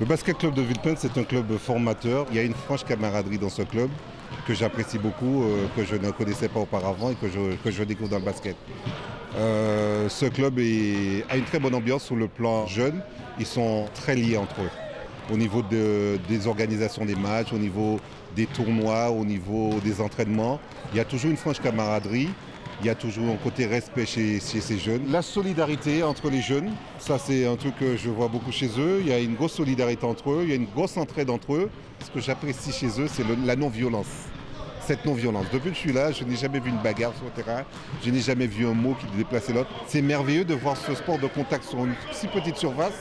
Le basket club de Villepin, c'est un club formateur. Il y a une franche camaraderie dans ce club que j'apprécie beaucoup, euh, que je ne connaissais pas auparavant et que je, que je découvre dans le basket. Euh, ce club a une très bonne ambiance sur le plan jeune. Ils sont très liés entre eux. Au niveau de- des organisations des matchs, au niveau des tournois, au niveau des entraînements. Il y a toujours une franche camaraderie. Il y a toujours un côté respect chez, ces jeunes. La solidarité entre les jeunes, ça c'est un truc que je vois beaucoup chez eux. Il y a une grosse solidarité entre eux, il y a une grosse entraide entre eux. Ce que j'apprécie chez eux, c'est la non-violence cette non-violence. Depuis que je suis là, je n'ai jamais vu une bagarre sur le terrain, je n'ai jamais vu un mot qui déplaçait l'autre. C'est merveilleux de voir ce sport de contact sur une si petite surface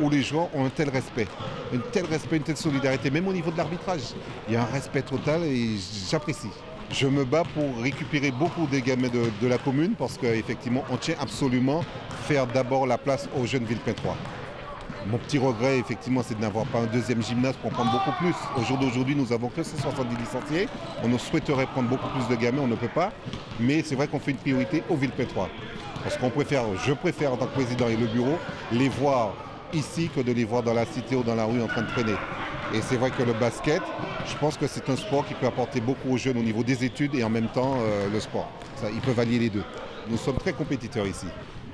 où les joueurs ont un tel respect, un tel respect, une telle solidarité, même au niveau de l'arbitrage. Il y a un respect total et j'apprécie. Je me bats pour récupérer beaucoup des gamins de, la commune parce qu'effectivement, on tient absolument faire d'abord la place aux jeunes Villepin 3. Mon petit regret, effectivement, c'est de n'avoir pas un deuxième gymnase pour prendre beaucoup plus. Au jour d'aujourd'hui, nous avons que 170 licenciés. On nous souhaiterait prendre beaucoup plus de gamins, on ne peut pas. Mais c'est vrai qu'on fait une priorité au Villepin 3. Parce qu'on préfère, je préfère en tant que président et le bureau, les voir ici que de les voir dans la cité ou dans la rue en train de traîner. Et c'est vrai que le basket, je pense que c'est un sport qui peut apporter beaucoup aux jeunes au niveau des études et en même temps euh, le sport. Ça, ils peuvent allier les deux. Nous sommes très compétiteurs ici.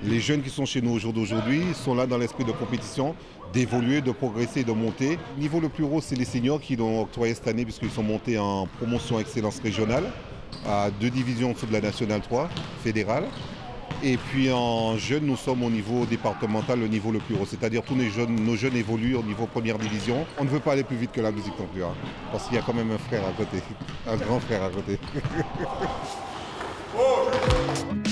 Les jeunes qui sont chez nous au jour d'aujourd'hui sont là dans l'esprit de compétition, d'évoluer, de progresser de monter. Niveau le plus haut, c'est les seniors qui l'ont octroyé cette année puisqu'ils sont montés en promotion excellence régionale à deux divisions en dessous de la nationale 3 fédérale. Et puis en jeunes, nous sommes au niveau départemental, le niveau le plus haut. C'est-à-dire tous jeunes, nos jeunes évoluent au niveau première division. On ne veut pas aller plus vite que la musique non plus, hein, parce qu'il y a quand même un frère à côté, un grand frère à côté.